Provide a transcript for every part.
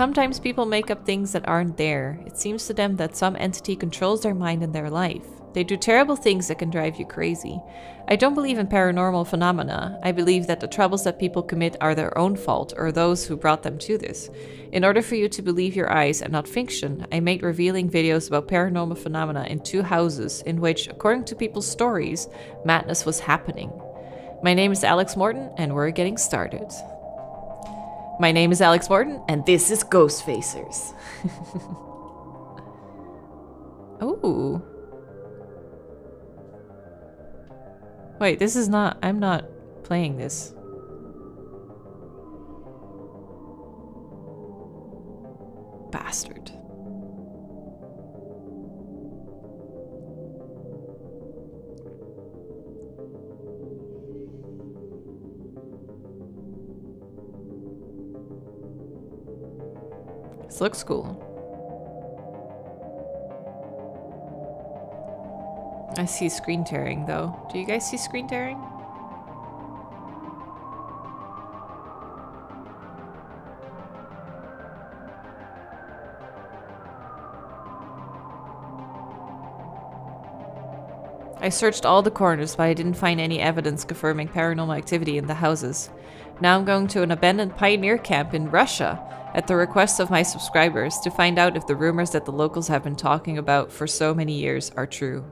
Sometimes people make up things that aren't there. It seems to them that some entity controls their mind and their life. They do terrible things that can drive you crazy. I don't believe in paranormal phenomena. I believe that the troubles that people commit are their own fault or those who brought them to this. In order for you to believe your eyes and not fiction, I made revealing videos about paranormal phenomena in two houses in which, according to people's stories, madness was happening. My name is Alex Morton, and we're getting started. My name is Alex Morton, and this is Ghostfacers. oh. Wait, this is not. I'm not playing this. Bastard. Looks cool. I see screen tearing though. Do you guys see screen tearing? I searched all the corners, but I didn't find any evidence confirming paranormal activity in the houses. Now I'm going to an abandoned pioneer camp in Russia at the request of my subscribers to find out if the rumors that the locals have been talking about for so many years are true.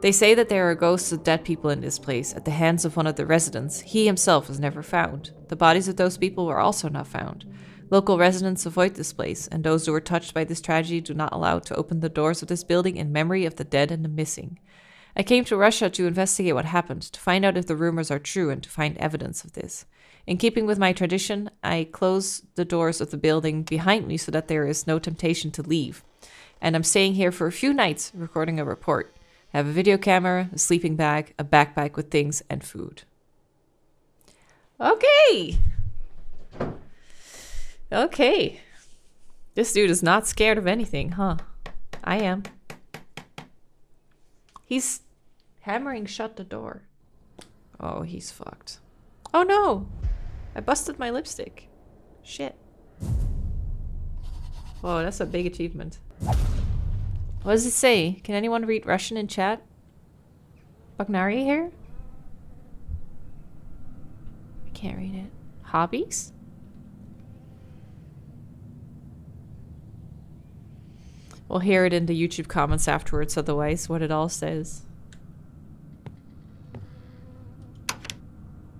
They say that there are ghosts of dead people in this place at the hands of one of the residents. He himself was never found. The bodies of those people were also not found. Local residents avoid this place, and those who were touched by this tragedy do not allow to open the doors of this building in memory of the dead and the missing. I came to Russia to investigate what happened, to find out if the rumors are true and to find evidence of this. In keeping with my tradition, I close the doors of the building behind me so that there is no temptation to leave. And I'm staying here for a few nights recording a report. I have a video camera, a sleeping bag, a backpack with things, and food. Okay. Okay. This dude is not scared of anything, huh? I am. He's hammering shut the door. Oh, he's fucked. Oh no! I busted my lipstick. Shit. Whoa, that's a big achievement. What does it say? Can anyone read Russian in chat? Bagnari here? I can't read it. Hobbies? We'll hear it in the YouTube comments afterwards, otherwise, what it all says.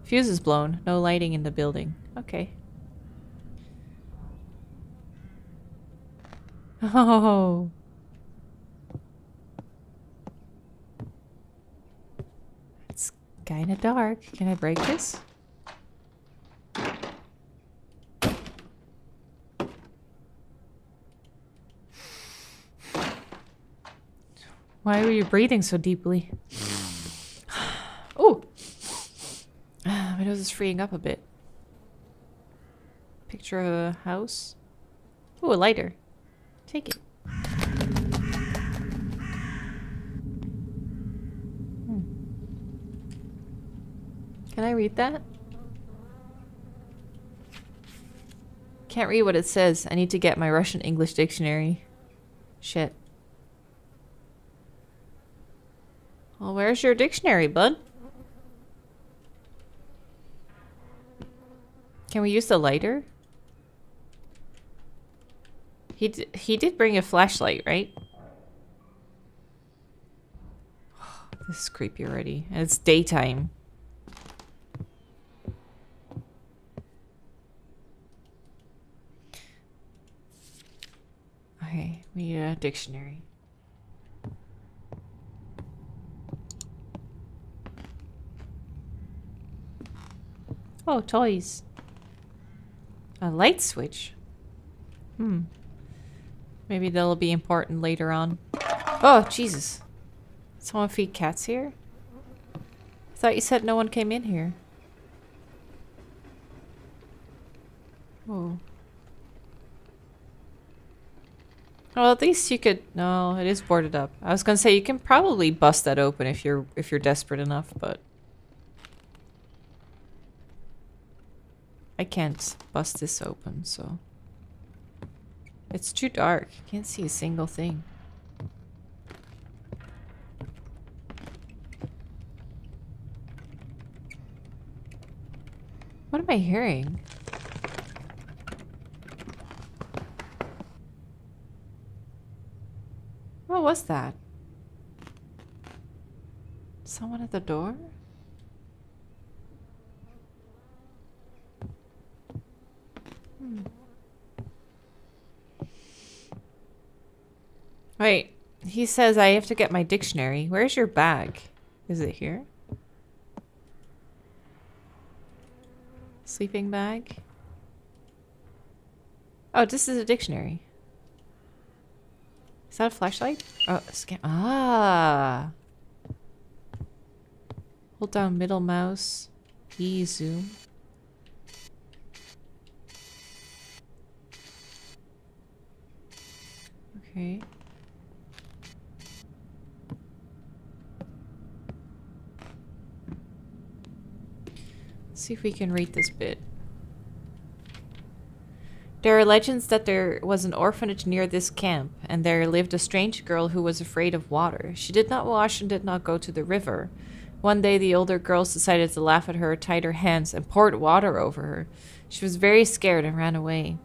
Fuse is blown. No lighting in the building. Okay. Oh. It's kinda dark. Can I break this? Why were you breathing so deeply? oh! My nose is freeing up a bit. Picture of a house. Oh, a lighter. Take it. Hmm. Can I read that? Can't read what it says. I need to get my Russian English dictionary. Shit. Well, where's your dictionary, bud? Can we use the lighter? He he did bring a flashlight, right? this is creepy already. And it's daytime. Okay, we need a dictionary. Oh, toys. A light switch. Hmm. Maybe that'll be important later on. Oh, Jesus. Someone feed cats here? I thought you said no one came in here. Oh. Well, at least you could... No, it is boarded up. I was gonna say, you can probably bust that open if you're if you're desperate enough, but... I can't bust this open, so... It's too dark. Can't see a single thing. What am I hearing? What was that? Someone at the door? Wait, he says I have to get my dictionary. Where's your bag? Is it here? Sleeping bag? Oh, this is a dictionary. Is that a flashlight? Oh, scan. Ah. Hold down middle mouse. E zoom. Okay. See if we can read this bit. There are legends that there was an orphanage near this camp, and there lived a strange girl who was afraid of water. She did not wash and did not go to the river. One day, the older girls decided to laugh at her, tied her hands, and poured water over her. She was very scared and ran away.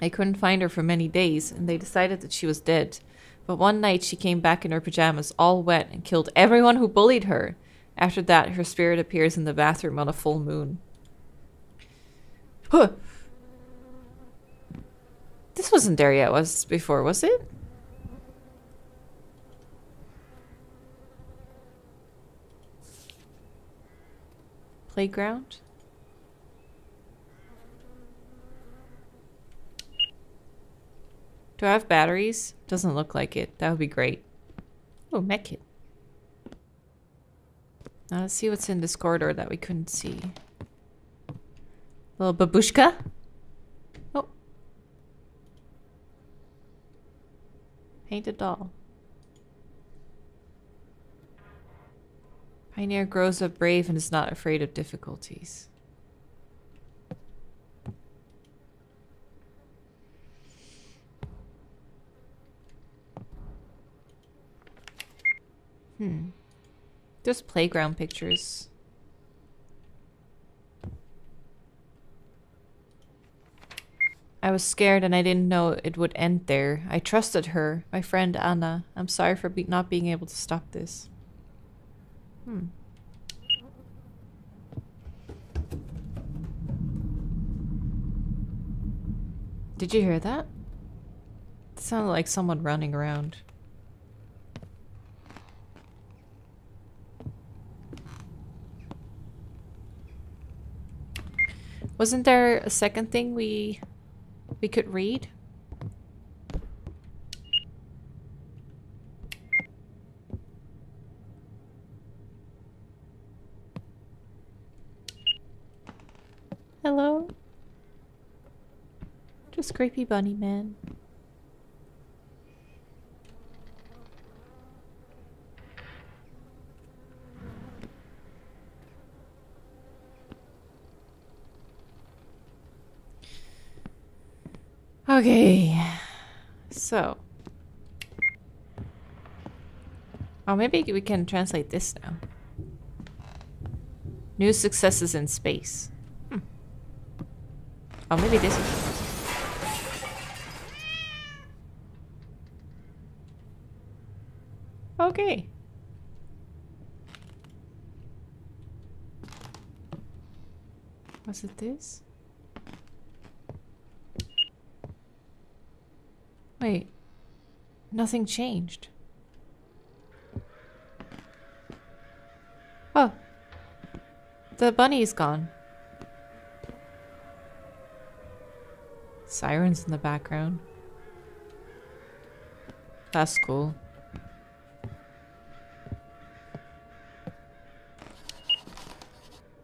They couldn't find her for many days, and they decided that she was dead. But one night, she came back in her pajamas, all wet, and killed everyone who bullied her. After that, her spirit appears in the bathroom on a full moon. Huh. This wasn't there yet, was before, was it? Playground? Do I have batteries? Doesn't look like it. That would be great. Oh, medkit. Now let's see what's in this corridor that we couldn't see. Little babushka? Oh. Painted doll. Pioneer grows up brave and is not afraid of difficulties. Hmm. Just playground pictures. I was scared and I didn't know it would end there. I trusted her, my friend Anna. I'm sorry for be not being able to stop this. Hmm. Did you hear that? It sounded like someone running around. Wasn't there a second thing we we could read? Hello? Just creepy bunny man. Okay. So. Oh, maybe we can translate this now. New successes in space. Hmm. Oh, maybe this is... Okay. Was it this? Wait. Nothing changed. Oh. The bunny's gone. Sirens in the background. That's cool.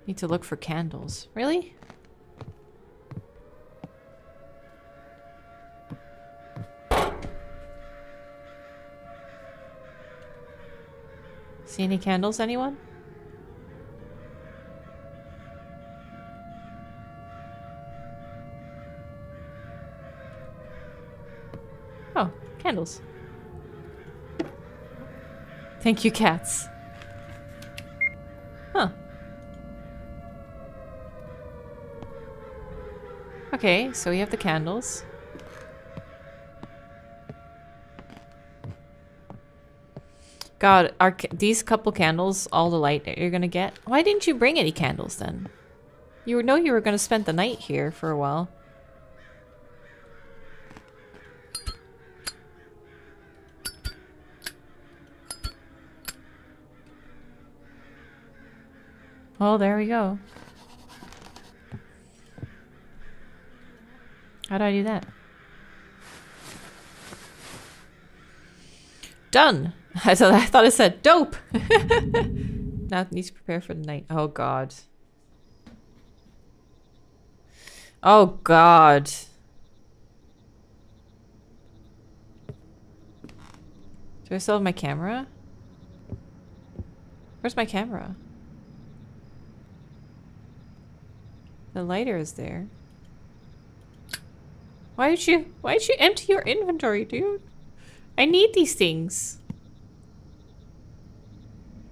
Need to look for candles. Really? Any candles, anyone? Oh, candles. Thank you, cats. Huh. Okay, so we have the candles. God, are these couple candles all the light that you're gonna get? Why didn't you bring any candles then? You know you were gonna spend the night here for a while. Well, there we go. How do I do that? Done! I thought, I thought it said dope! now needs to prepare for the night. Oh god. Oh god. Do I still have my camera? Where's my camera? The lighter is there. Why did you why did you empty your inventory, dude? I need these things.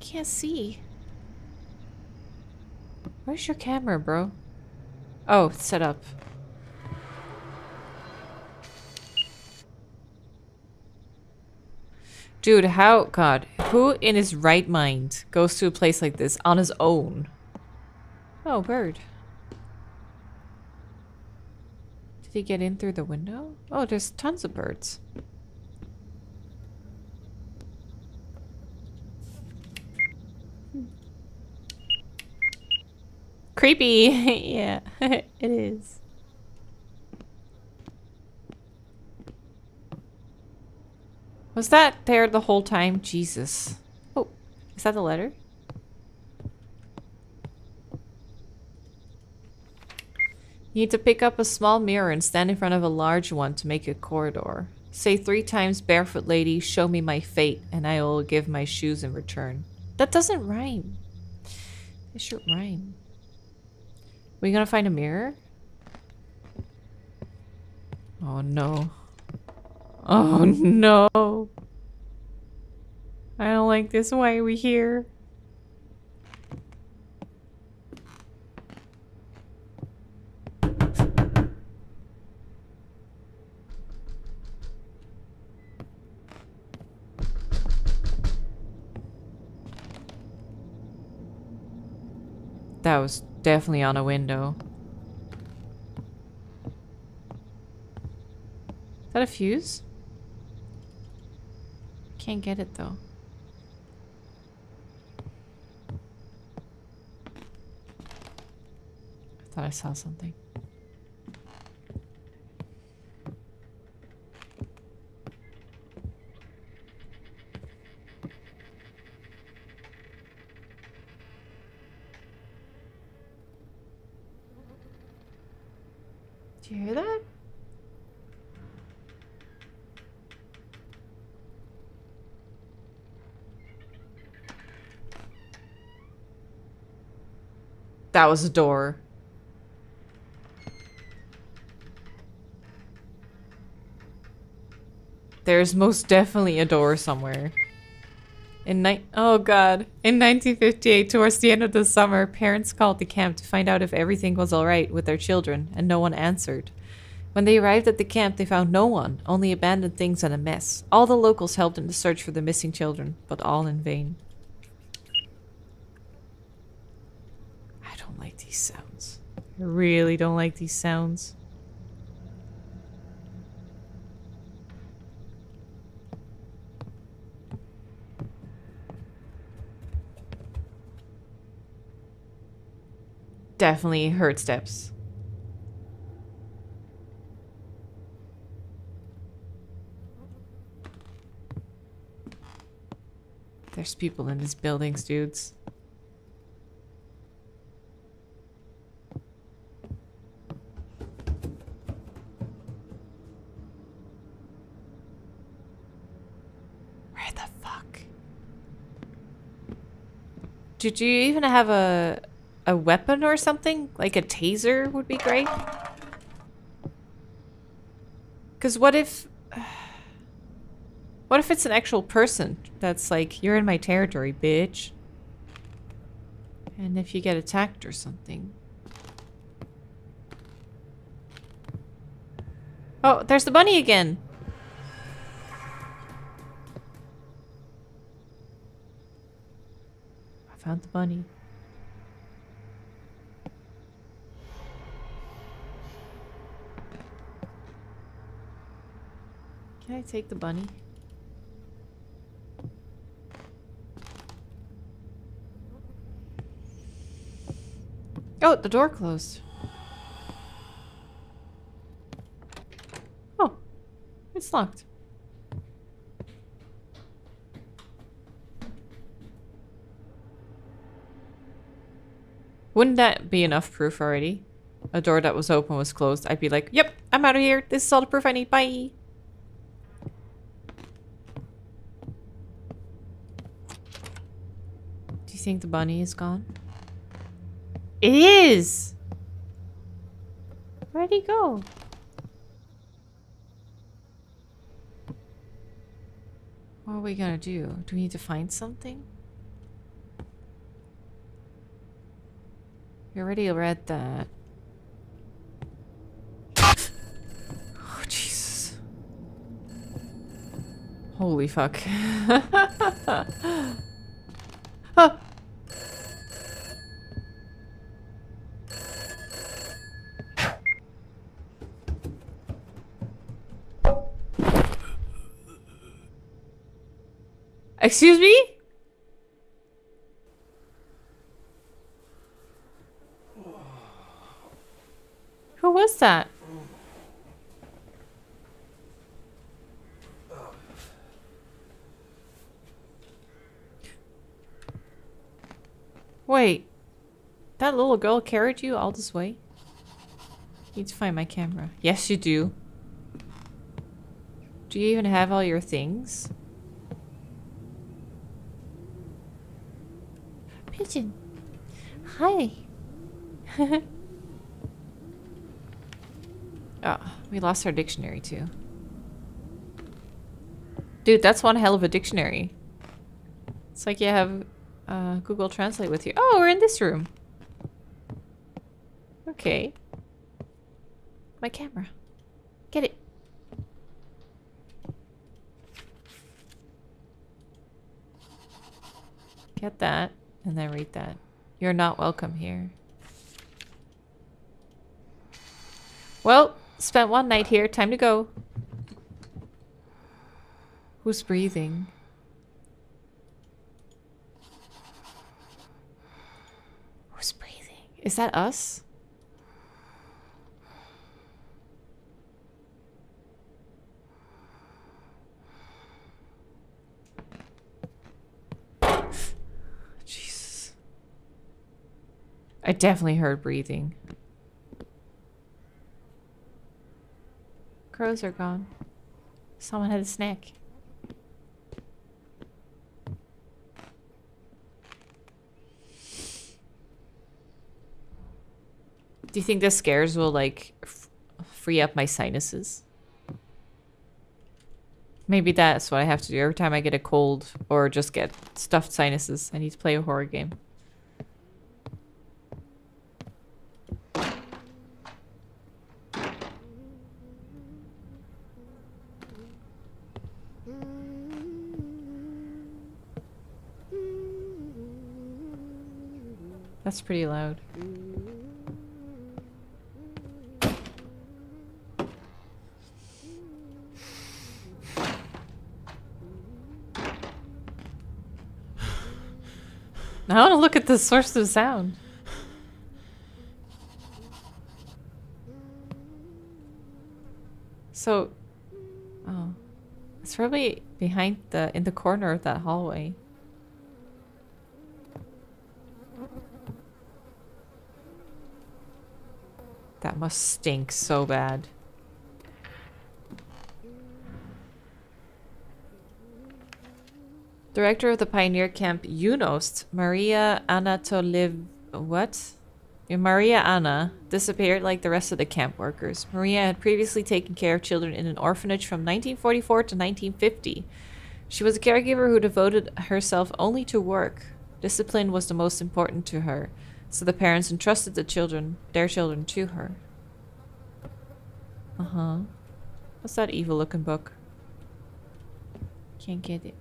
Can't see. Where's your camera, bro? Oh, it's set up. Dude, how- god. Who in his right mind goes to a place like this on his own? Oh, bird. Did he get in through the window? Oh, there's tons of birds. Creepy. yeah, it is. Was that there the whole time? Jesus. Oh, is that the letter? You need to pick up a small mirror and stand in front of a large one to make a corridor. Say three times, barefoot lady, show me my fate, and I will give my shoes in return. That doesn't rhyme. It should rhyme. We gonna find a mirror? Oh no. Oh no. I don't like this. way we here? That was definitely on a window. Is that a fuse? Can't get it though. I thought I saw something. Do you hear that? Was a door. There's most definitely a door somewhere. In ni oh god. In 1958, towards the end of the summer, parents called the camp to find out if everything was alright with their children, and no one answered. When they arrived at the camp, they found no one, only abandoned things and a mess. All the locals helped in the search for the missing children, but all in vain. I don't like these sounds. I really don't like these sounds. Definitely heard steps. There's people in these buildings, dudes. The fuck? Did you even have a a weapon or something? Like a taser would be great. Because what if... What if it's an actual person that's like, you're in my territory, bitch? And if you get attacked or something. Oh, there's the bunny again. Found the bunny. Can I take the bunny? Oh, the door closed. Oh, it's locked. Wouldn't that be enough proof already? A door that was open was closed. I'd be like, yep, I'm out of here. This is all the proof I need. Bye. Do you think the bunny is gone? It is! Where'd he go? What are we gonna do? Do we need to find something? We already read that. Oh, Jesus. Holy fuck. ah! Excuse me? Who was that? Wait. That little girl carried you all this way? Need to find my camera. Yes, you do. Do you even have all your things? Pigeon. Hi. oh, we lost our dictionary too. Dude, that's one hell of a dictionary. It's like you have uh, Google Translate with you. Oh, we're in this room. Okay. My camera. Get it. Get that. And then read that. You're not welcome here. Well, spent one night here. Time to go. Who's breathing? Who's breathing? Is that us? Jesus. I definitely heard breathing. Crows are gone. Someone had a snack. Do you think the scares will like free up my sinuses? Maybe that's what I have to do every time I get a cold or just get stuffed sinuses. I need to play a horror game. That's pretty loud. I want to look at the source of sound. So, oh, it's probably behind the, in the corner of that hallway. That must stink so bad. Director of the pioneer camp UNOST, Maria Anatoliv... What? Maria Anna disappeared like the rest of the camp workers. Maria had previously taken care of children in an orphanage from 1944 to 1950. She was a caregiver who devoted herself only to work. Discipline was the most important to her, so the parents entrusted the children, their children, to her. Uh huh. What's that evil looking book? Can't get it.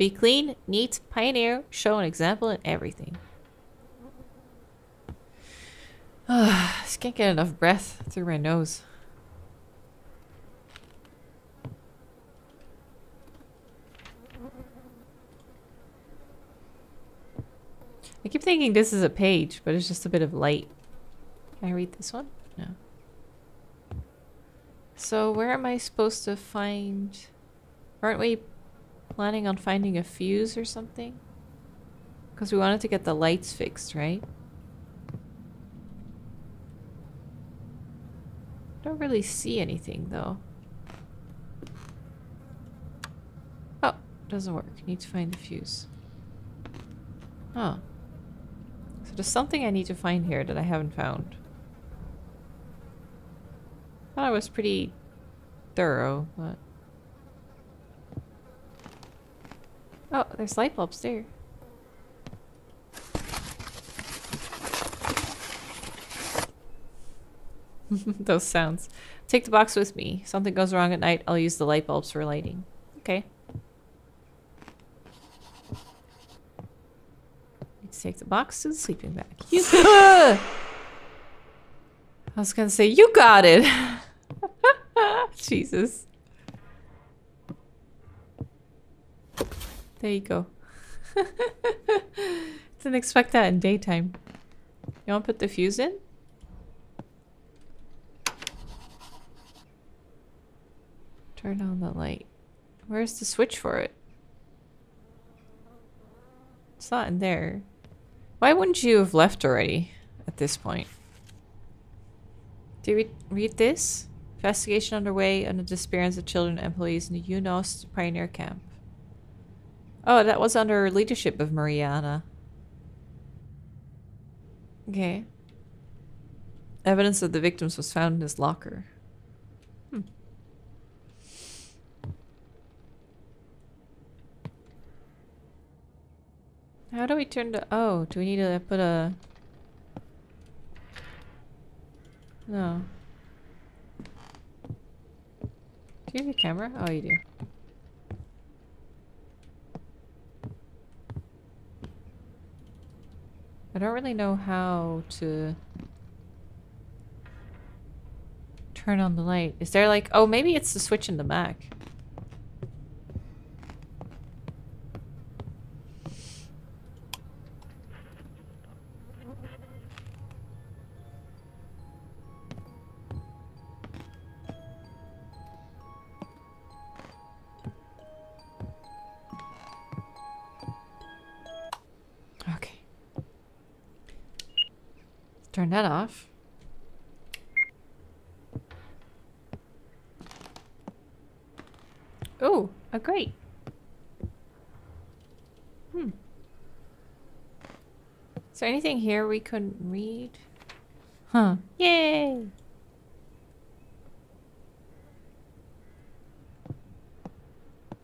Be clean, neat, pioneer, show an example in everything. Just can't get enough breath through my nose. I keep thinking this is a page, but it's just a bit of light. Can I read this one? No. So where am I supposed to find... Aren't we planning on finding a fuse or something? Because we wanted to get the lights fixed, right? Don't really see anything though. Oh, doesn't work. Need to find the fuse. Oh. So there's something I need to find here that I haven't found. Thought I was pretty thorough, but... Oh, there's light bulbs there. Those sounds. Take the box with me. Something goes wrong at night, I'll use the light bulbs for lighting. Okay. Need to take the box to the sleeping bag. You I was gonna say, you got it! Jesus. There you go. Didn't expect that in daytime. You want to put the fuse in? Turn on the light. Where's the switch for it? It's not in there. Why wouldn't you have left already at this point? Do we read this? Investigation underway on the disappearance of children and employees in the UNOS Pioneer Camp. Oh, that was under leadership of Mariana. Okay. Evidence of the victims was found in his locker. Hmm. How do we turn the... Oh, do we need to put a... No. Do you have a camera? Oh, you do. I don't really know how to turn on the light. Is there like... Oh, maybe it's the switch in the Mac. Turn that off. Oh, a grate. Hmm. Is there anything here we couldn't read? Huh. Yay!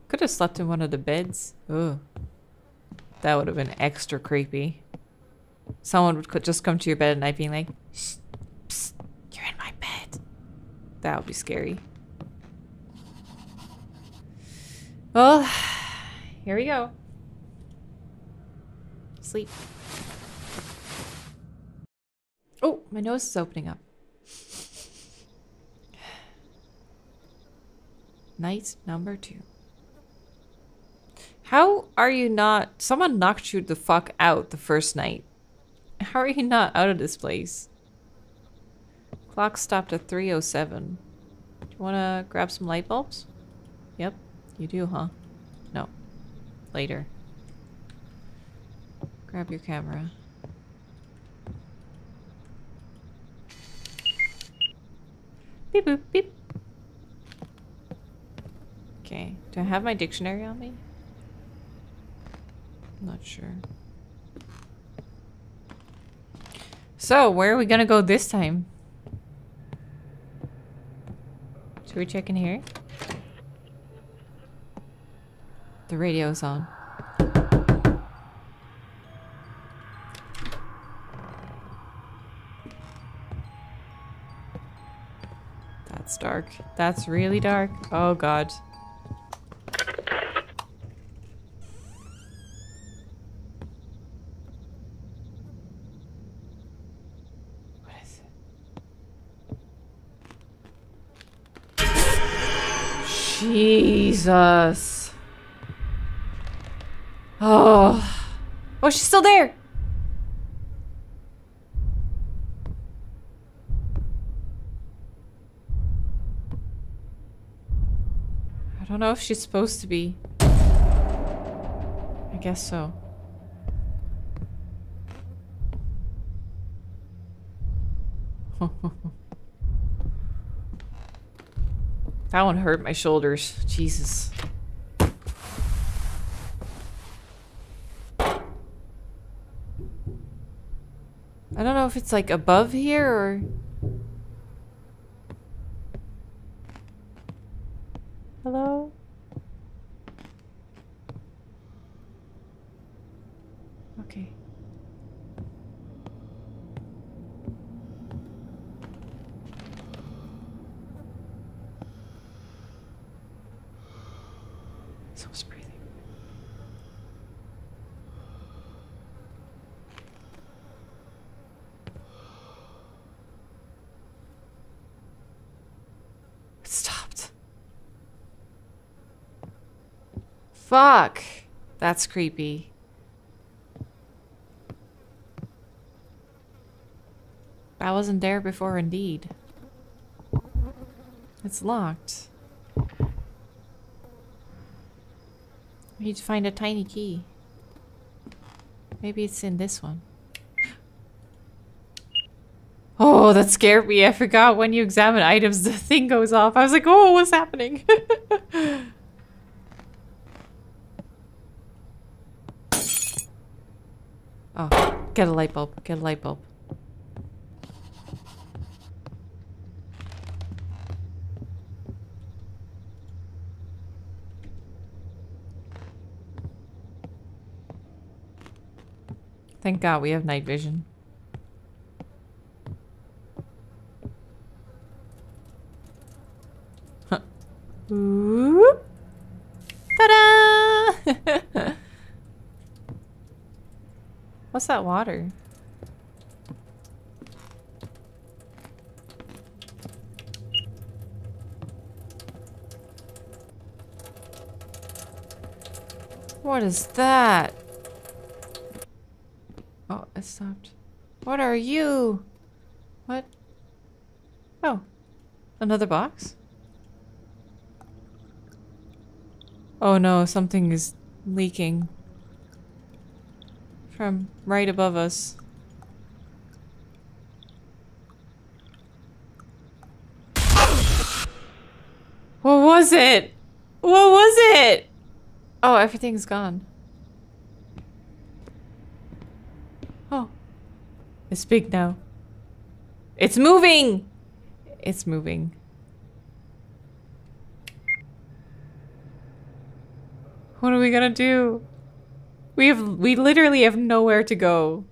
Could have slept in one of the beds. Ugh. That would have been extra creepy. Someone would just come to your bed at night being like, Shh, psst, you're in my bed. That would be scary. Well, here we go. Sleep. Oh, my nose is opening up. Night number two. How are you not... Someone knocked you the fuck out the first night. How are you not out of this place? Clock stopped at 307. Do you want to grab some light bulbs? Yep, you do, huh? No. Later. Grab your camera. Beep boop beep. Okay. Do I have my dictionary on me? I'm not sure. So, where are we gonna go this time? Should we check in here? The radio's on. That's dark. That's really dark. Oh god. What is it? Jesus. Oh. Oh, she's still there. I don't know if she's supposed to be. I guess so. that one hurt my shoulders. Jesus. I don't know if it's like above here or... Hello? Okay. Someone's breathing. It stopped. Fuck. That's creepy. I wasn't there before, indeed. It's locked. We need to find a tiny key. Maybe it's in this one. Oh, that scared me. I forgot when you examine items, the thing goes off. I was like, oh, what's happening? oh, get a light bulb. Get a light bulb. Thank God we have night vision. Huh. Ta-da! What's that water? What is that? Oh, it stopped. What are you? What? Oh. Another box? Oh no, something is leaking. From right above us. What was it? What was it? Oh, everything's gone. Oh. It's big now. It's moving! It's moving. What are we gonna do? We have- we literally have nowhere to go.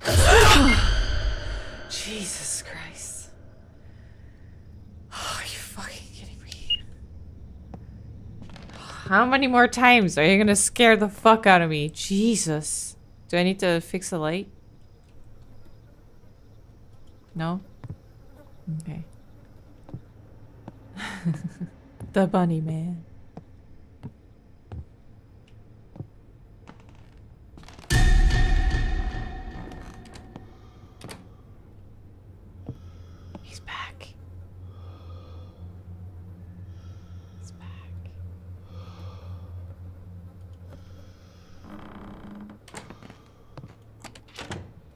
Jesus Christ. Oh, are you fucking kidding me? How many more times are you gonna scare the fuck out of me? Jesus. Do I need to fix the light? No? Okay. the bunny man. He's back. He's back.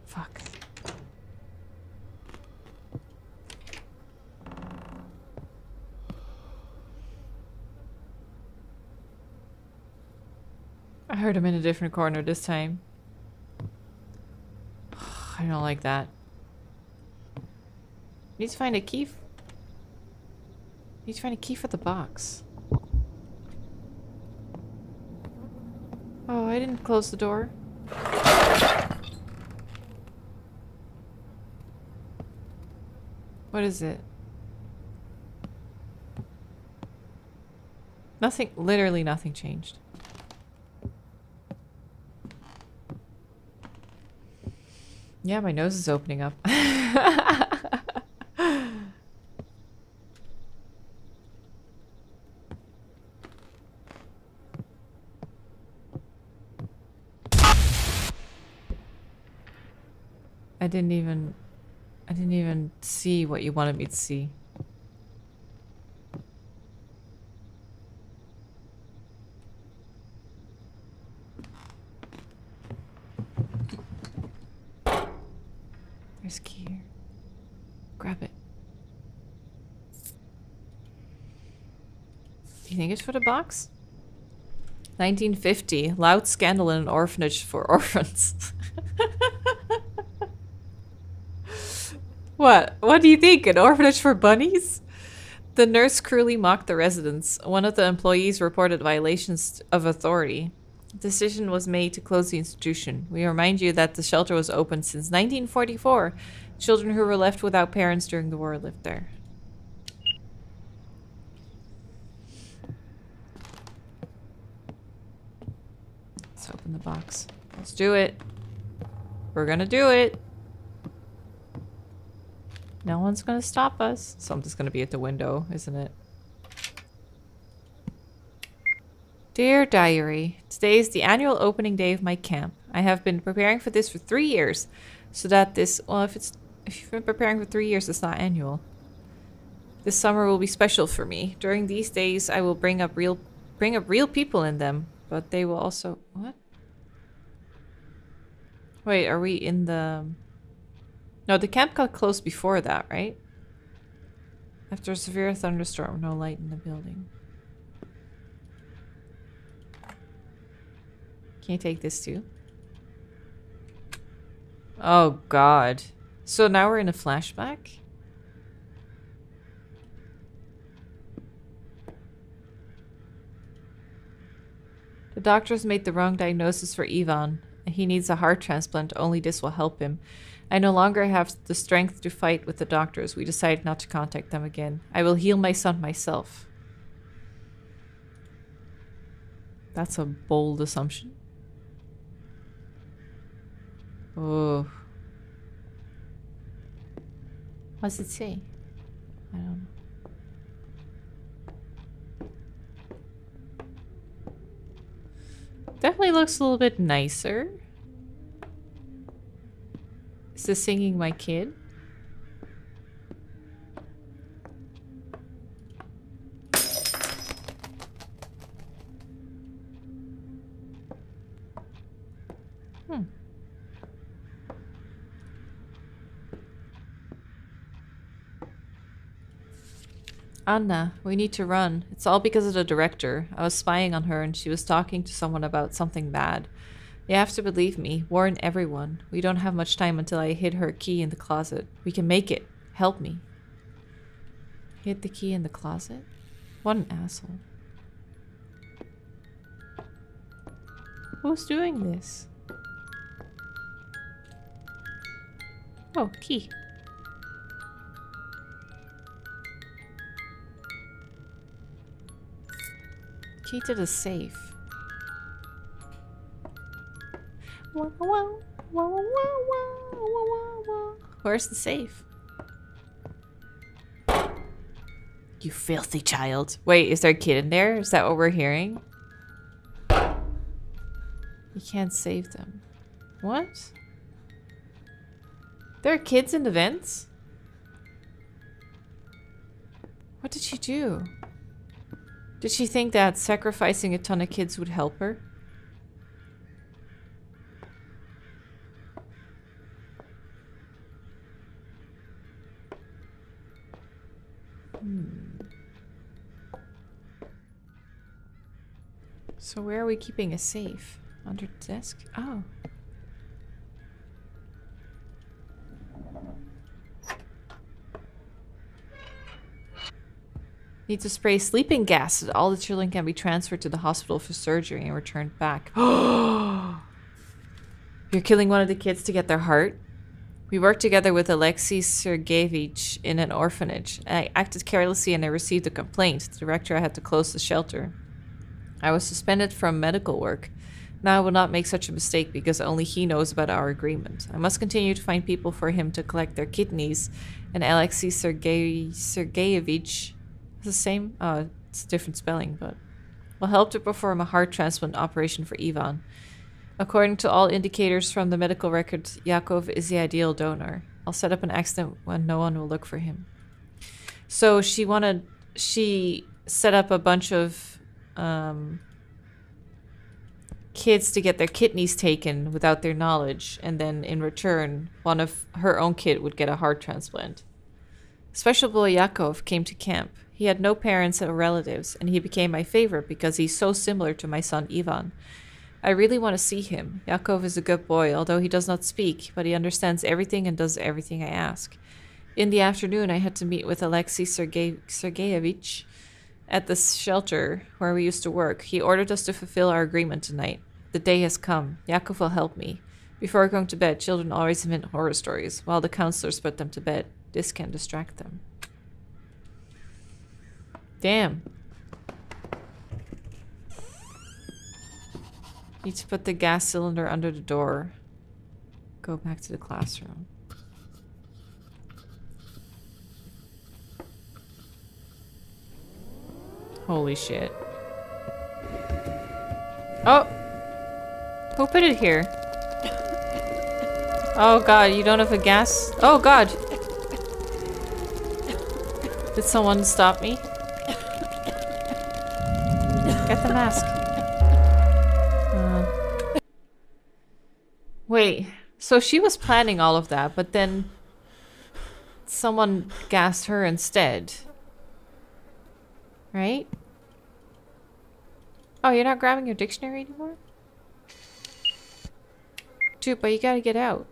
Fuck. I heard him in a different corner this time. I don't like that. Need to find a key. Need to find a key for the box. Oh, I didn't close the door. What is it? Nothing, literally nothing changed. Yeah, my nose is opening up. I didn't even I didn't even see what you wanted me to see. There's a key here. Grab it. Do you think it's for the box? 1950. Loud scandal in an orphanage for orphans. what? What do you think? An orphanage for bunnies? The nurse cruelly mocked the residents. One of the employees reported violations of authority. Decision was made to close the institution. We remind you that the shelter was open since 1944. Children who were left without parents during the war lived there. Open the box. Let's do it. We're gonna do it. No one's gonna stop us. Something's gonna be at the window, isn't it? Dear Diary, today is the annual opening day of my camp. I have been preparing for this for three years, so that this, well, if it's, if you've been preparing for three years, it's not annual. This summer will be special for me. During these days, I will bring up real, bring up real people in them, but they will also, what? Wait, are we in the, no, the camp got closed before that, right? After a severe thunderstorm, no light in the building. Can you take this too? Oh god. So now we're in a flashback? The doctors made the wrong diagnosis for Ivan. He needs a heart transplant. Only this will help him. I no longer have the strength to fight with the doctors. We decided not to contact them again. I will heal my son myself. That's a bold assumption. Oh. What's it say? I don't know. Definitely looks a little bit nicer. Is this singing my kid? Hmm. Anna, we need to run. It's all because of the director. I was spying on her and she was talking to someone about something bad. You have to believe me. Warn everyone. We don't have much time until I hid her key in the closet. We can make it. Help me. Hid the key in the closet? What an asshole. Who's doing this? Oh, key. Key to the safe. Where's the safe? You filthy child. Wait, is there a kid in there? Is that what we're hearing? You can't save them. What? There are kids in the vents? What did she do? Did she think that sacrificing a ton of kids would help her? Hmm. So where are we keeping a safe? Under desk? Oh. Need to spray sleeping gas so that all the children can be transferred to the hospital for surgery and returned back. You're killing one of the kids to get their heart? We worked together with Alexei Sergeyevich in an orphanage. I acted carelessly and I received a complaint. The director had to close the shelter. I was suspended from medical work. Now I will not make such a mistake because only he knows about our agreement. I must continue to find people for him to collect their kidneys, and Alexei Sergey Sergeyevich the same? Oh, it's a different spelling, but will help to perform a heart transplant operation for Ivan. According to all indicators from the medical records, Yakov is the ideal donor. I'll set up an accident when no one will look for him. So she wanted, she set up a bunch of um, kids to get their kidneys taken without their knowledge, and then in return, one of her own kid would get a heart transplant. Special boy Yakov came to camp. He had no parents or relatives, and he became my favorite because he's so similar to my son Ivan. I really want to see him. Yakov is a good boy, although he does not speak, but he understands everything and does everything I ask. In the afternoon, I had to meet with Alexei Sergey- Sergeyevich at the shelter where we used to work. He ordered us to fulfill our agreement tonight. The day has come. Yakov will help me. Before going to bed, children always invent horror stories, while the counselors put them to bed. This can distract them. Damn. Need to put the gas cylinder under the door. Go back to the classroom. Holy shit. Oh! Who put it here? Oh god, you don't have a gas? Oh god! Did someone stop me? Mask. Uh, wait, so she was planning all of that, but then someone gassed her instead. Right? Oh, you're not grabbing your dictionary anymore? Dude, but you gotta get out.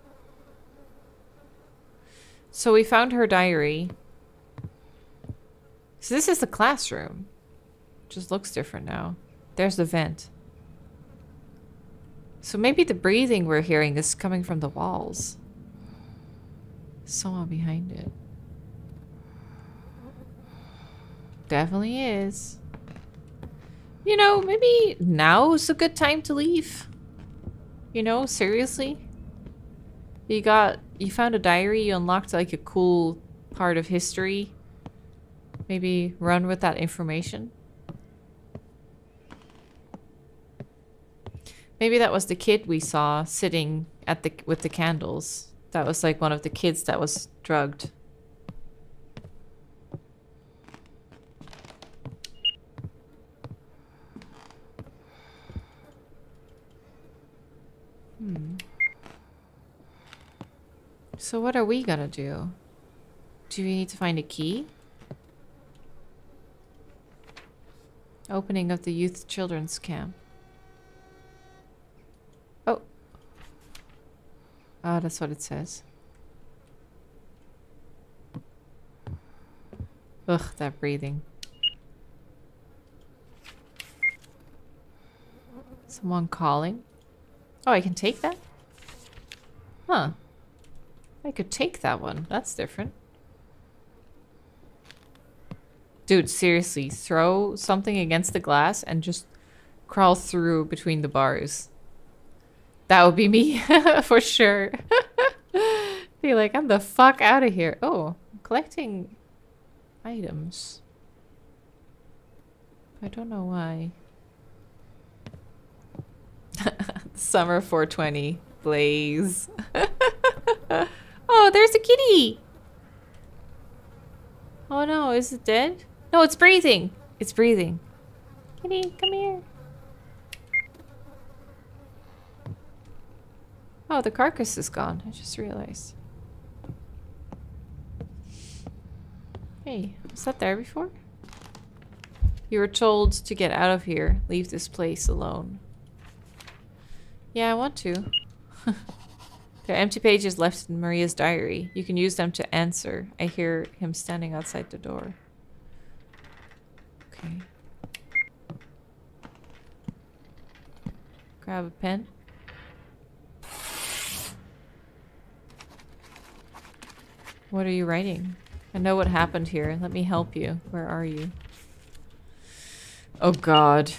So we found her diary. So this is the classroom. Just looks different now. There's the vent. So maybe the breathing we're hearing is coming from the walls. Someone behind it. Definitely is. You know, maybe now's a good time to leave. You know, seriously? You got, you found a diary, you unlocked like a cool part of history. Maybe run with that information. Maybe that was the kid we saw sitting at the with the candles. That was like one of the kids that was drugged. Hmm. So what are we gonna do? Do we need to find a key? Opening of the youth children's camp. Oh, that's what it says. Ugh, that breathing. Someone calling? Oh, I can take that? Huh. I could take that one. That's different. Dude, seriously, throw something against the glass and just crawl through between the bars. That would be me for sure. be like, I'm the fuck out of here. Oh, collecting items. I don't know why. Summer 420. Blaze. oh, there's a kitty. Oh no, is it dead? No, it's breathing. It's breathing. Kitty, come here. Oh, the carcass is gone. I just realized. Hey, was that there before? You were told to get out of here. Leave this place alone. Yeah, I want to. there are empty pages left in Maria's diary. You can use them to answer. I hear him standing outside the door. Okay. Grab a pen. What are you writing? I know what happened here. Let me help you. Where are you? Oh god.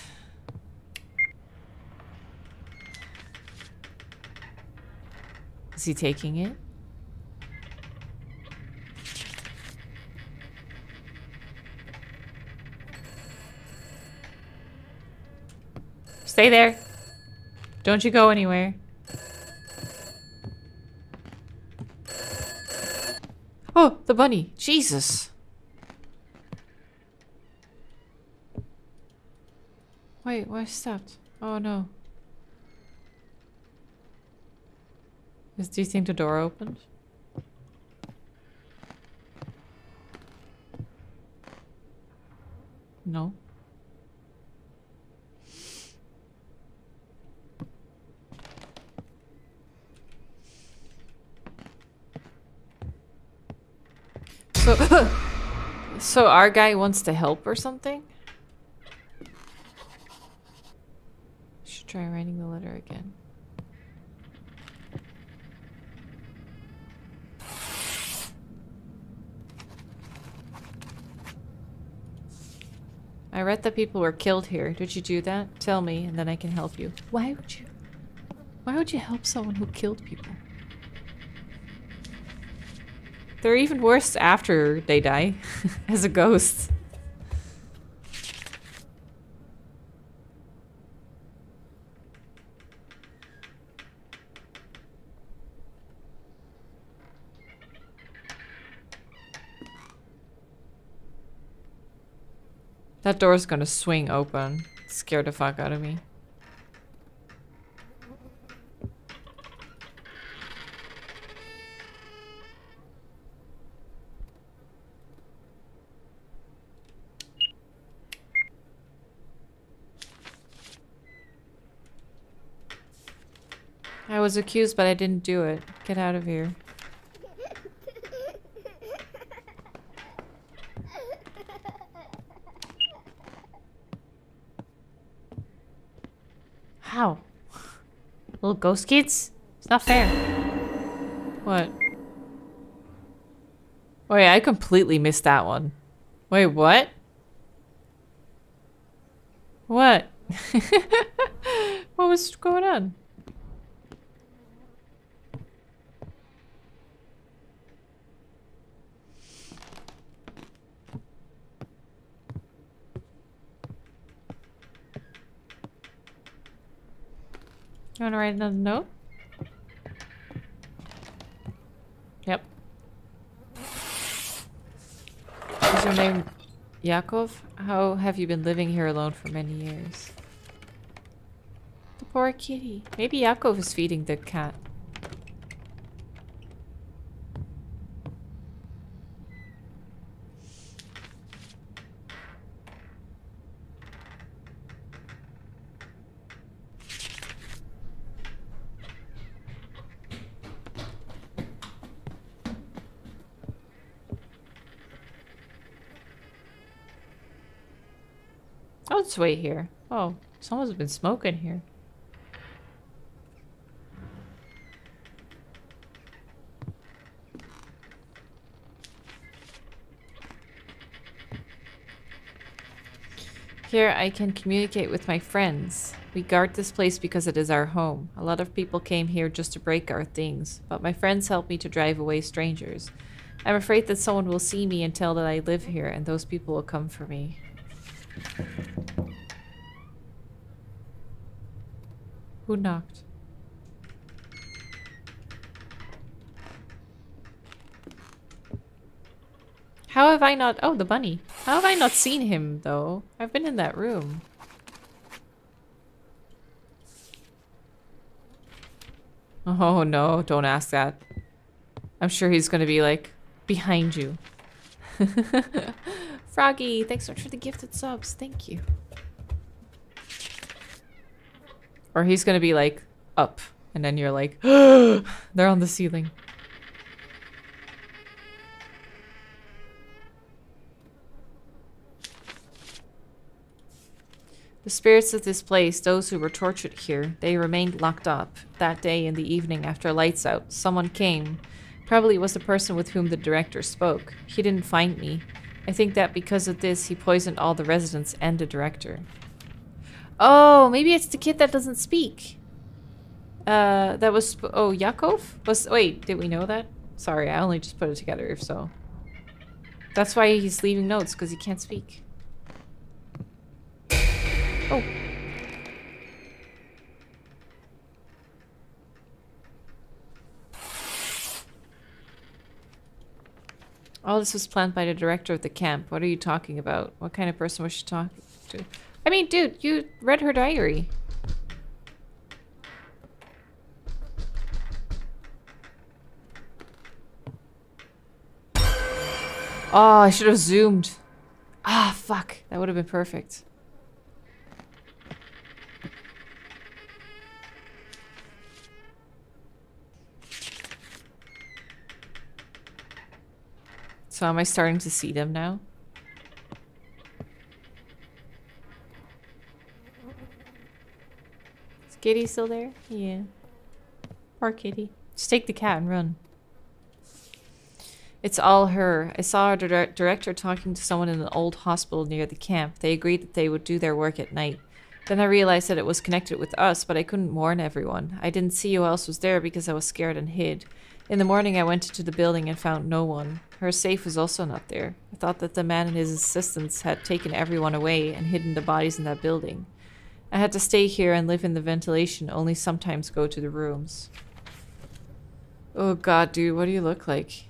Is he taking it? Stay there. Don't you go anywhere. Oh, the bunny. Jesus. Wait, why stopped? Oh no. Is, do you think the door opened? No. So, so our guy wants to help or something? Should try writing the letter again. I read that people were killed here. Did you do that? Tell me, and then I can help you. Why would you? Why would you help someone who killed people? They're even worse after they die, as a ghost. That door's gonna swing open. Scare the fuck out of me. Was accused, but I didn't do it. Get out of here. How? Little ghost kids? It's not fair. What? Oh, Wait, I completely missed that one. Wait, what? What? what was going on? Write another note? Yep. Is your name Yakov? How have you been living here alone for many years? The poor kitty. Maybe Yakov is feeding the cat. Wait here. Oh, someone's been smoking here. Here I can communicate with my friends. We guard this place because it is our home. A lot of people came here just to break our things, but my friends help me to drive away strangers. I'm afraid that someone will see me and tell that I live here, and those people will come for me. Who knocked? How have I not- oh, the bunny. How have I not seen him, though? I've been in that room. Oh no, don't ask that. I'm sure he's gonna be like, behind you. Froggy, thanks so much for the gifted subs. Thank you. Or he's gonna be like up. And then you're like, they're on the ceiling. The spirits of this place, those who were tortured here, they remained locked up. That day in the evening after lights out, someone came. Probably it was the person with whom the director spoke. He didn't find me. I think that because of this, he poisoned all the residents and the director. Oh, maybe it's the kid that doesn't speak. Uh, that was... Oh, Yakov? Was, wait, did we know that? Sorry, I only just put it together, if so. That's why he's leaving notes, because he can't speak. Oh. All this was planned by the director of the camp. What are you talking about? What kind of person was she talking to? I mean, dude, you read her diary. Oh, I should have zoomed. Ah, fuck. That would have been perfect. So am I starting to see them now? Kitty still there? Yeah. Poor Kitty. Just take the cat and run. It's all her. I saw our dir director talking to someone in an old hospital near the camp. They agreed that they would do their work at night. Then I realized that it was connected with us, but I couldn't warn everyone. I didn't see who else was there because I was scared and hid. In the morning, I went into the building and found no one. Her safe was also not there. I thought that the man and his assistants had taken everyone away and hidden the bodies in that building. I had to stay here and live in the ventilation, only sometimes go to the rooms. Oh god, dude, what do you look like?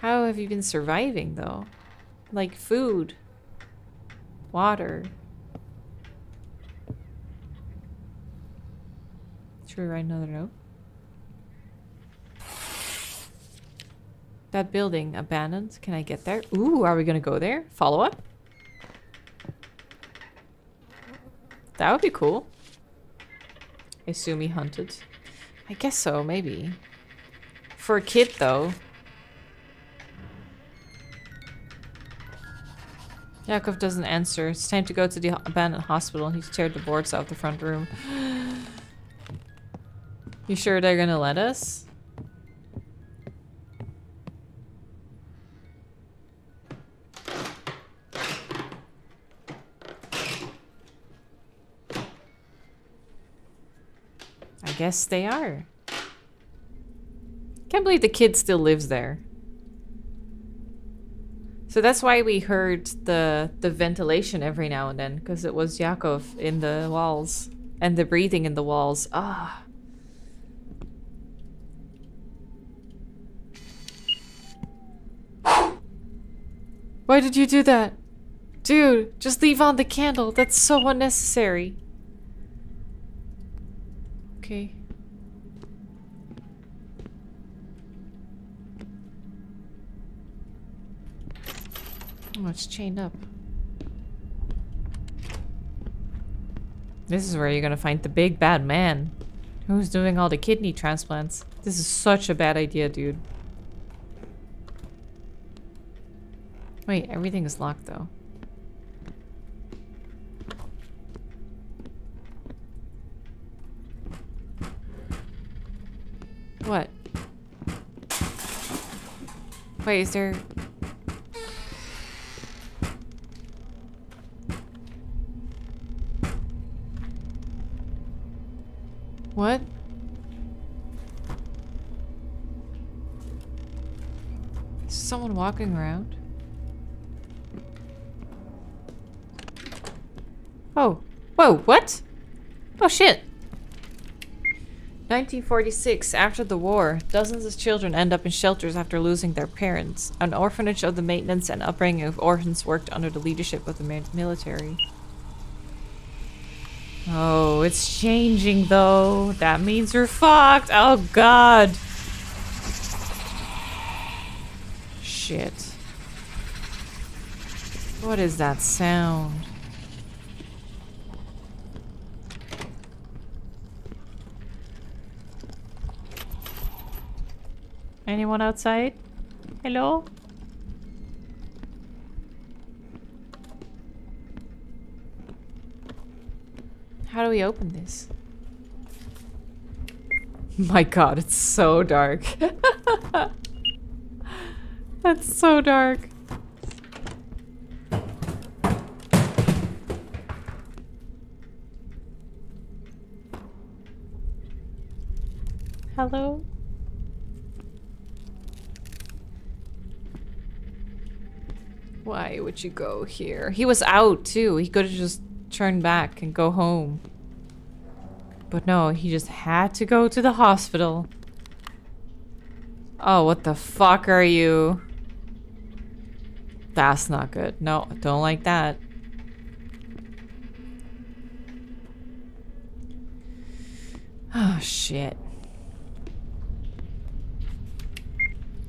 How have you been surviving, though? Like food, water. Should we write another note? That building, abandoned. Can I get there? Ooh, are we gonna go there? Follow up? That would be cool. I assume he hunted. I guess so, maybe. For a kid, though. Yakov doesn't answer. It's time to go to the abandoned hospital. He's teared the boards out of the front room. you sure they're gonna let us? Guess they are. Can't believe the kid still lives there. So that's why we heard the the ventilation every now and then, because it was Yakov in the walls and the breathing in the walls. Ah. Why did you do that? Dude, just leave on the candle. That's so unnecessary. Okay. Oh, it's chained up. This is where you're gonna find the big bad man. Who's doing all the kidney transplants? This is such a bad idea, dude. Wait, everything is locked though. Wait, is there... What? Is someone walking around? Oh. Whoa, what? Oh shit. 1946, after the war, dozens of children end up in shelters after losing their parents. An orphanage of the maintenance and upbringing of orphans worked under the leadership of the military. Oh, it's changing though. That means we're fucked. Oh god. Shit. What is that sound? Anyone outside? Hello? How do we open this? My god, it's so dark. That's so dark. Hello? Why would you go here? He was out too. He could have just turned back and go home. But no, he just had to go to the hospital. Oh, what the fuck are you? That's not good. No, don't like that. Oh, shit.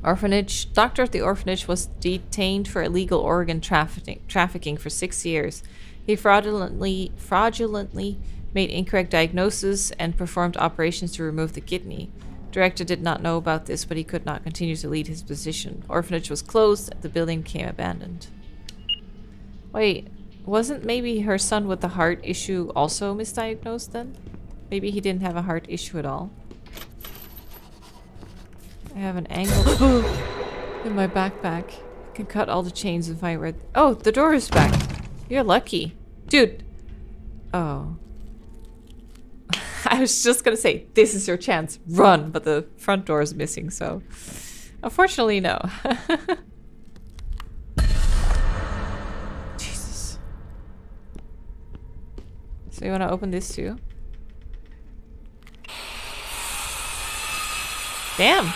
Orphanage. Doctor at the orphanage was detained for illegal organ trafficking, trafficking for six years. He fraudulently, fraudulently made incorrect diagnosis and performed operations to remove the kidney. Director did not know about this, but he could not continue to lead his position. Orphanage was closed, the building became abandoned. Wait, wasn't maybe her son with the heart issue also misdiagnosed then? Maybe he didn't have a heart issue at all. I have an angle in my backpack. I can cut all the chains and find where... Oh, the door is back. You're lucky. Dude. Oh. I was just gonna say, this is your chance. Run! But the front door is missing, so... Unfortunately, no. Jesus. So you wanna open this too? Damn!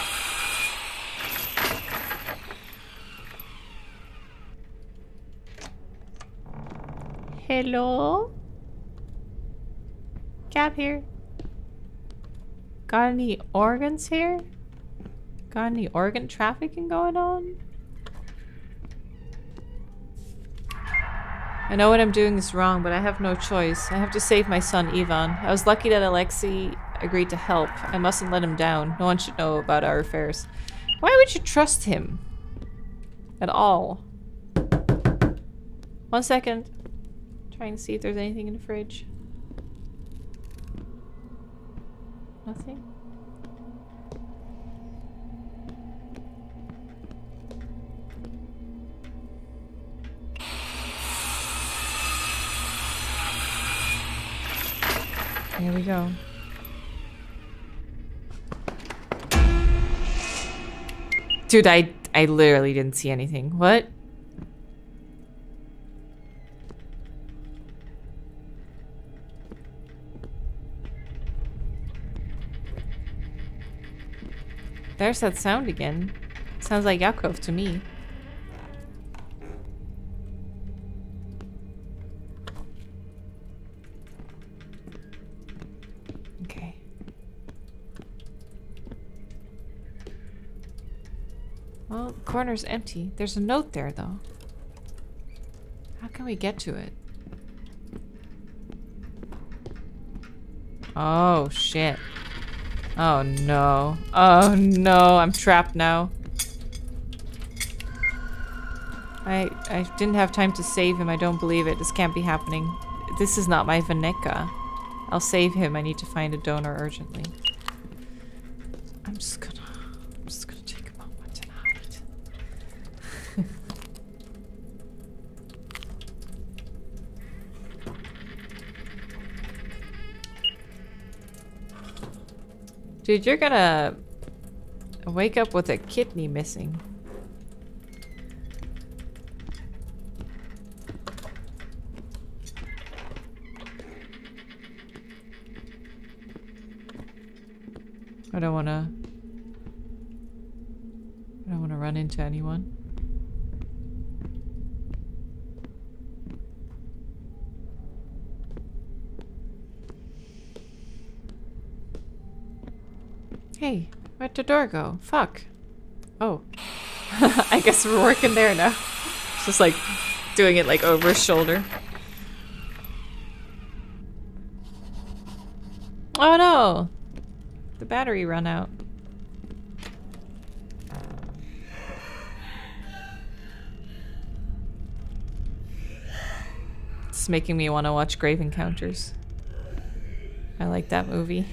Hello? Cap here. Got any organs here? Got any organ trafficking going on? I know what I'm doing is wrong, but I have no choice. I have to save my son, Ivan. I was lucky that Alexei agreed to help. I mustn't let him down. No one should know about our affairs. Why would you trust him? At all? One second. Trying to see if there's anything in the fridge. Nothing? Here we go. Dude, I I literally didn't see anything. What? There's that sound again. Sounds like Yakov to me. Okay. Well, the corner's empty. There's a note there, though. How can we get to it? Oh, shit. Oh no. Oh no, I'm trapped now. I I didn't have time to save him. I don't believe it. This can't be happening. This is not my Vaneka. I'll save him. I need to find a donor urgently. I'm just gonna I'm just gonna take a moment and hide. Dude, you're gonna wake up with a kidney missing. I don't wanna... I don't wanna run into anyone. Hey, where'd the door go? Fuck. Oh. I guess we're working there now. Just like doing it like over his shoulder. Oh no! The battery run out. It's making me want to watch Grave Encounters. I like that movie.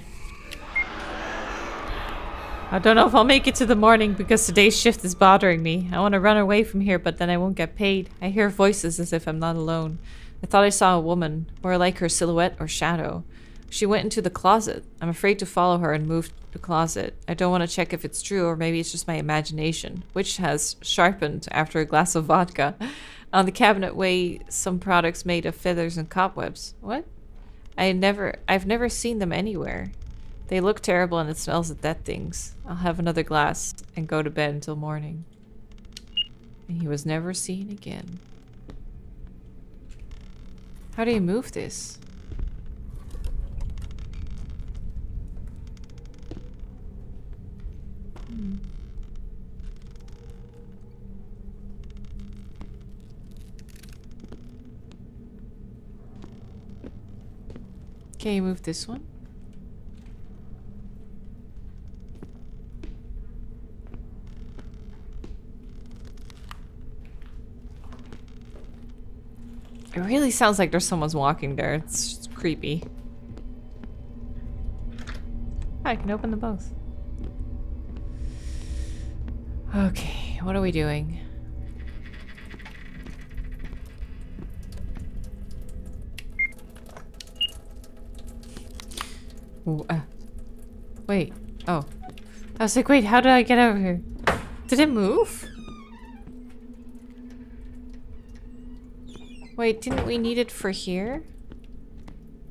I don't know if I'll make it to the morning because today's shift is bothering me. I want to run away from here, but then I won't get paid. I hear voices as if I'm not alone. I thought I saw a woman, more like her silhouette or shadow. She went into the closet. I'm afraid to follow her and move the closet. I don't want to check if it's true or maybe it's just my imagination, which has sharpened after a glass of vodka. On the cabinet weigh some products made of feathers and cobwebs. What? I never I've never seen them anywhere. They look terrible and it smells of dead things. I'll have another glass and go to bed until morning. And he was never seen again. How do you move this? Hmm. Can you move this one? It really sounds like there's someone's walking there. It's creepy. I can open them both. Okay, what are we doing? Ooh, uh, wait. Oh. I was like, wait, how did I get over here? Did it move? Wait, didn't we need it for here?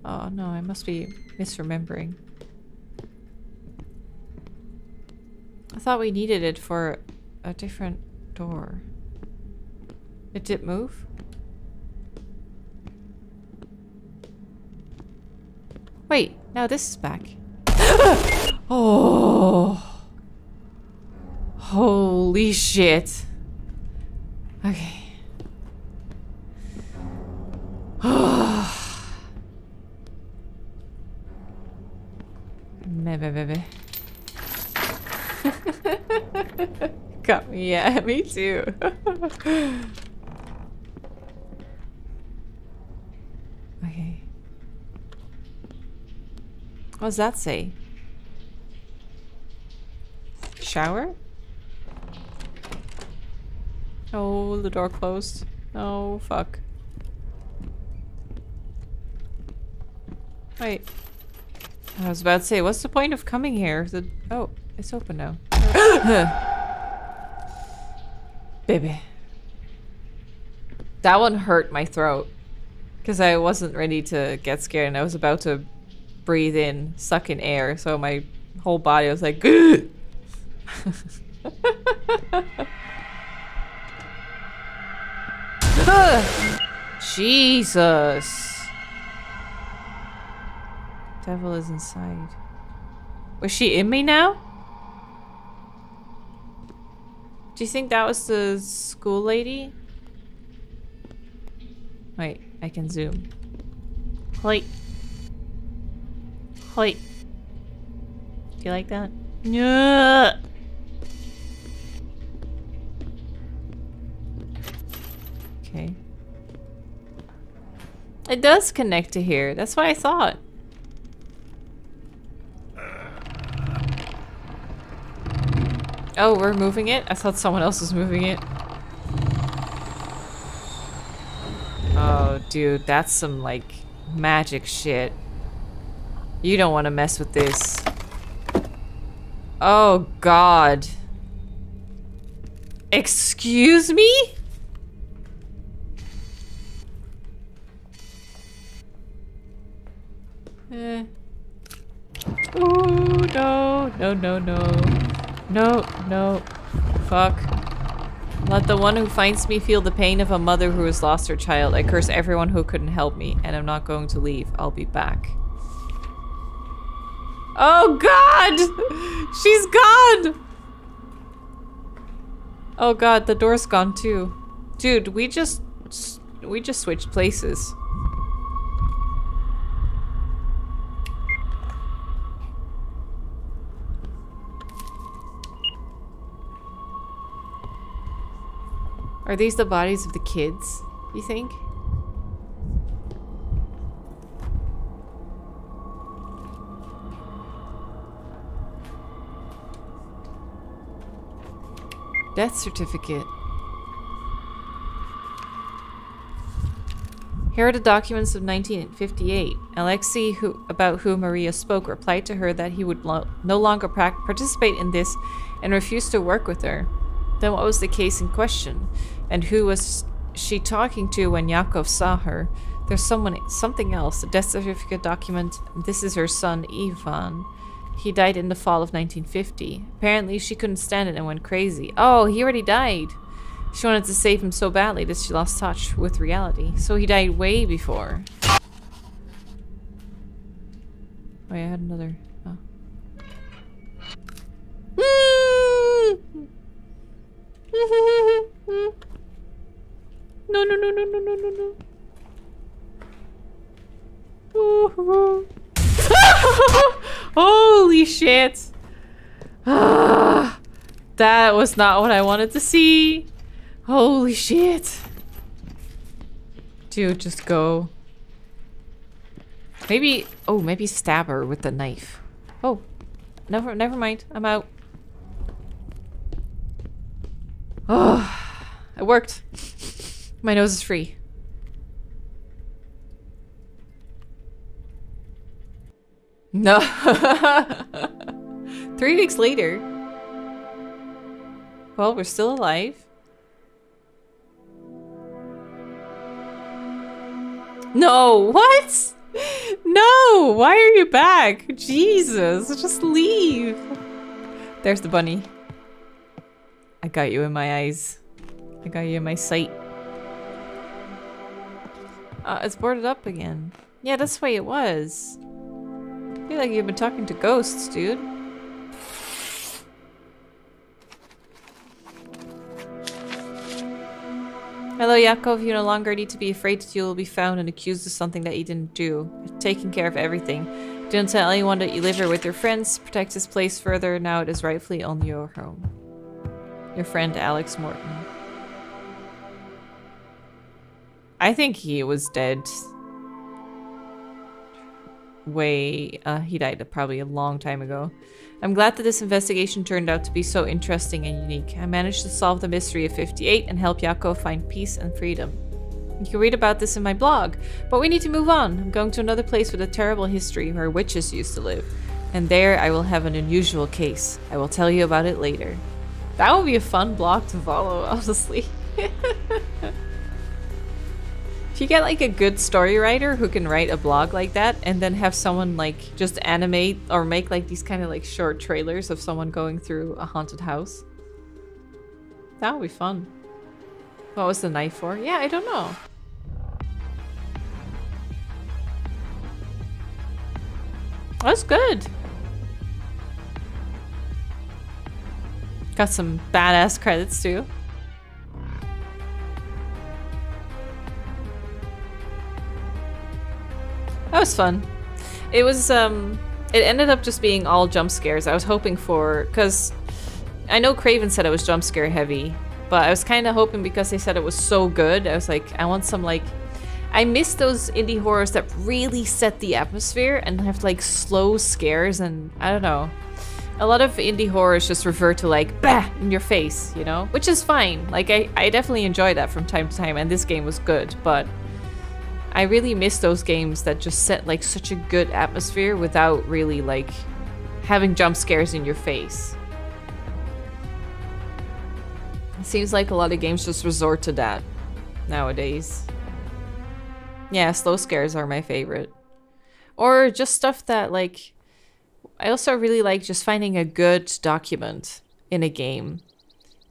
Oh no, I must be misremembering. I thought we needed it for a different door. It did move? Wait, now this is back. oh. Holy shit. Okay. Baby. Got me, yeah, me too. okay. What does that say? Shower? Oh, the door closed. Oh, fuck. Wait. I was about to say, what's the point of coming here? The oh, it's open now. Baby. That one hurt my throat. Because I wasn't ready to get scared and I was about to breathe in, suck in air, so my whole body was like, Jesus. Devil is inside. Was she in me now? Do you think that was the school lady? Wait, I can zoom. Hoi. Hoi. Do you like that? Yeah. Okay. It does connect to here. That's what I thought. Oh, we're moving it? I thought someone else was moving it. Oh, dude, that's some, like, magic shit. You don't want to mess with this. Oh, God. Excuse me? Eh. Oh, no. No, no, no. No, no. Fuck. Let the one who finds me feel the pain of a mother who has lost her child. I curse everyone who couldn't help me, and I'm not going to leave. I'll be back. Oh god! She's gone! Oh god, the door's gone too. Dude, we just... We just switched places. Are these the bodies of the kids, you think? Death certificate. Here are the documents of 1958. Alexei, who, about whom Maria spoke, replied to her that he would no longer participate in this and refused to work with her. Then what was the case in question? And who was she talking to when Yakov saw her? There's someone, something else, a death certificate document. This is her son, Ivan. He died in the fall of 1950. Apparently she couldn't stand it and went crazy. Oh, he already died. She wanted to save him so badly that she lost touch with reality. So he died way before. Oh, I had another. Oh. No, no, no, no, no, no, no. Holy shit. Ah, that was not what I wanted to see. Holy shit. Dude, just go. Maybe, oh, maybe stab her with the knife. Oh, never, never mind. I'm out. Oh, it worked. My nose is free. No. Three weeks later. Well, we're still alive. No, what? No, why are you back? Jesus, just leave. There's the bunny. I got you in my eyes. I got you in my sight. Uh, it's boarded up again. Yeah, that's the way it was. I feel like you've been talking to ghosts, dude. Hello, Yakov. You no longer need to be afraid that you will be found and accused of something that you didn't do. You're taking care of everything. Don't tell anyone that you live here with your friends. Protect this place further. Now it is rightfully on your home. Your friend, Alex Morton. I think he was dead. Way, uh, he died probably a long time ago. I'm glad that this investigation turned out to be so interesting and unique. I managed to solve the mystery of 58 and help Yakov find peace and freedom. You can read about this in my blog, but we need to move on. I'm going to another place with a terrible history where witches used to live. And there I will have an unusual case. I will tell you about it later. That would be a fun blog to follow, honestly. If you get like a good story writer who can write a blog like that and then have someone like just animate or make like these kind of like short trailers of someone going through a haunted house. That would be fun. What was the knife for? Yeah, I don't know. That's good. Got some badass credits too. That was fun. It was, um, it ended up just being all jump scares. I was hoping for, because I know Craven said it was jump scare heavy, but I was kind of hoping because they said it was so good, I was like, I want some, like, I miss those indie horrors that really set the atmosphere and have, like, slow scares and, I don't know. A lot of indie horrors just revert to, like, bah, in your face, you know? Which is fine. Like, I, I definitely enjoy that from time to time, and this game was good, but I really miss those games that just set like such a good atmosphere without really like having jump scares in your face. It seems like a lot of games just resort to that nowadays. Yeah, slow scares are my favorite. Or just stuff that like I also really like just finding a good document in a game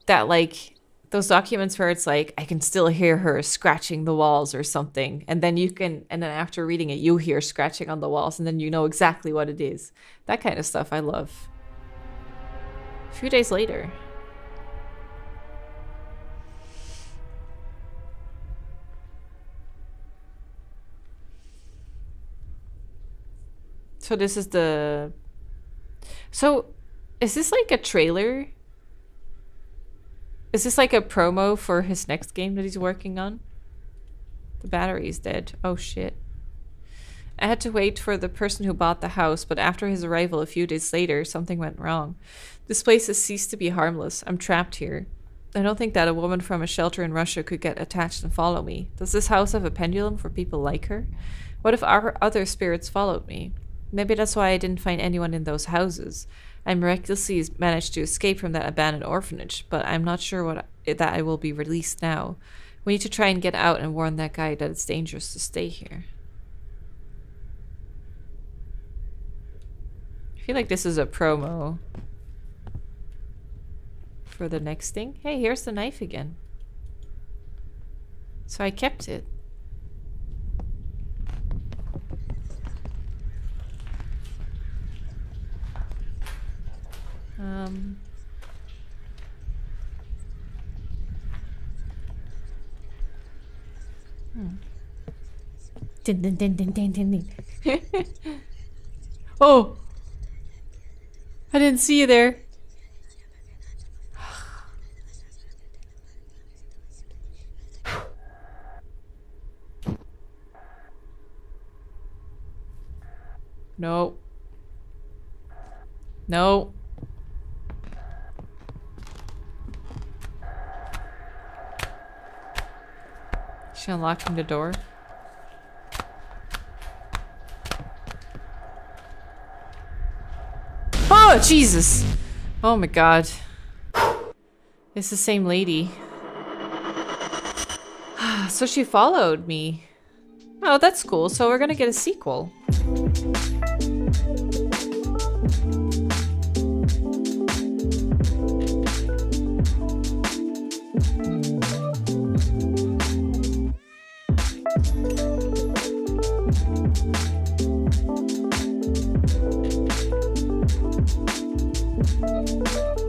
that like those documents where it's like I can still hear her scratching the walls or something, and then you can, and then after reading it, you hear scratching on the walls, and then you know exactly what it is. That kind of stuff I love. A few days later. So this is the. So, is this like a trailer is this like a promo for his next game that he's working on? The battery is dead. Oh shit. I had to wait for the person who bought the house, but after his arrival a few days later, something went wrong. This place has ceased to be harmless. I'm trapped here. I don't think that a woman from a shelter in Russia could get attached and follow me. Does this house have a pendulum for people like her? What if our other spirits followed me? Maybe that's why I didn't find anyone in those houses. I miraculously managed to escape from that abandoned orphanage, but I'm not sure what that I will be released now. We need to try and get out and warn that guy that it's dangerous to stay here. I feel like this is a promo for the next thing. Hey, here's the knife again. So I kept it. Um... Hmm. Din, din, din, din, din, din, din. oh! I didn't see you there. No. No. She unlocking the door. Oh, Jesus! Oh my god. It's the same lady. so she followed me. Oh, that's cool. So we're gonna get a sequel. Thank you.